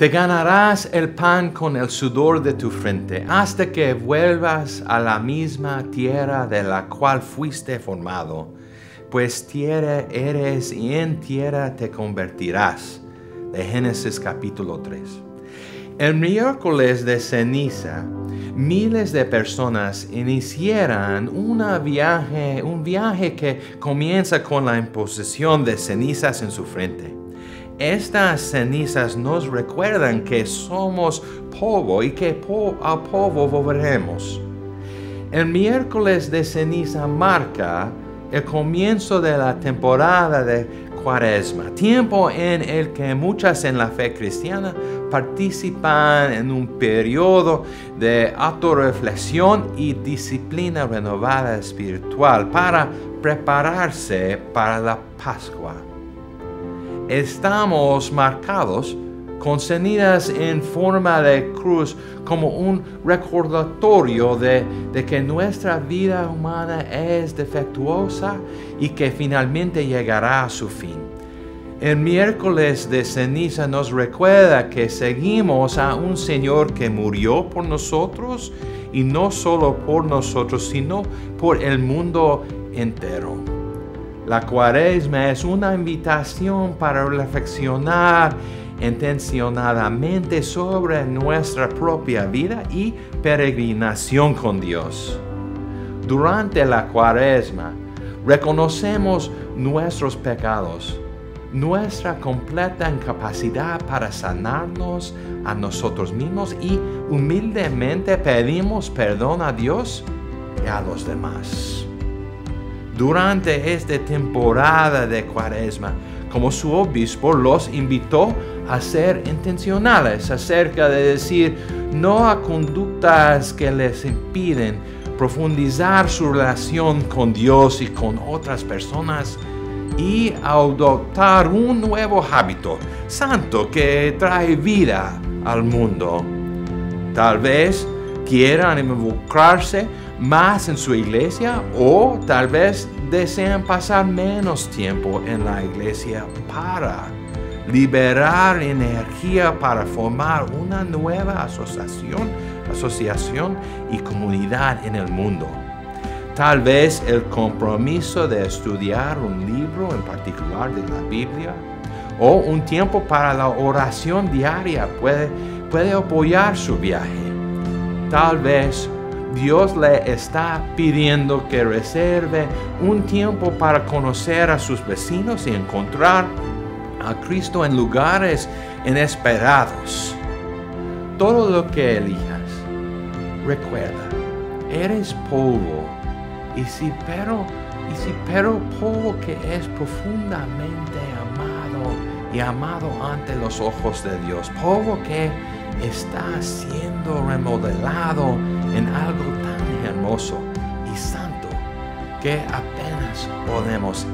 Te ganarás el pan con el sudor de tu frente hasta que vuelvas a la misma tierra de la cual fuiste formado, pues tierra eres y en tierra te convertirás. De Génesis capítulo 3. El miércoles de ceniza, miles de personas iniciaran una viaje, un viaje que comienza con la imposición de cenizas en su frente. Estas cenizas nos recuerdan que somos polvo y que a polvo volveremos. El miércoles de ceniza marca el comienzo de la temporada de Cuaresma, tiempo en el que muchas en la fe cristiana participan en un periodo de autorreflexión y disciplina renovada espiritual para prepararse para la Pascua estamos marcados con cenizas en forma de cruz como un recordatorio de, que nuestra vida humana es defectuosa y que finalmente llegará a su fin. El miércoles de ceniza nos recuerda que seguimos a un Señor que murió por nosotros y no solo por nosotros, sino por el mundo entero. La cuaresma es una invitación para reflexionar intencionadamente sobre nuestra propia vida y peregrinación con Dios. Durante la cuaresma reconocemos nuestros pecados, nuestra completa incapacidad para sanarnos a nosotros mismos y humildemente pedimos perdón a Dios y a los demás durante esta temporada de cuaresma, como su obispo los invitó a ser intencionales acerca de decir no a conductas que les impiden profundizar su relación con Dios y con otras personas y adoptar un nuevo hábito santo que trae vida al mundo. Tal vez quieran involucrarse más en su iglesia o tal vez desean pasar menos tiempo en la iglesia para liberar energía para formar una nueva asociación, asociación y comunidad en el mundo. Tal vez el compromiso de estudiar un libro en particular de la Biblia o un tiempo para la oración diaria puede, puede apoyar su viaje. Tal vez Dios le está pidiendo que reserve un tiempo para conocer a sus vecinos y encontrar a Cristo en lugares inesperados. Todo lo que elijas, recuerda, eres polvo y si pero y si pero que es profundamente amado y amado ante los ojos de Dios, polvo que está siendo remodelado en algo tan hermoso y santo que apenas podemos